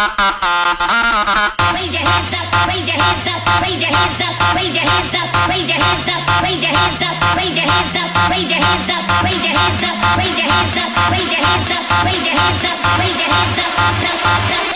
Raise your hands up, raise your hands up, raise your hands up, raise your hands up, raise your hands up, up, up, up, up.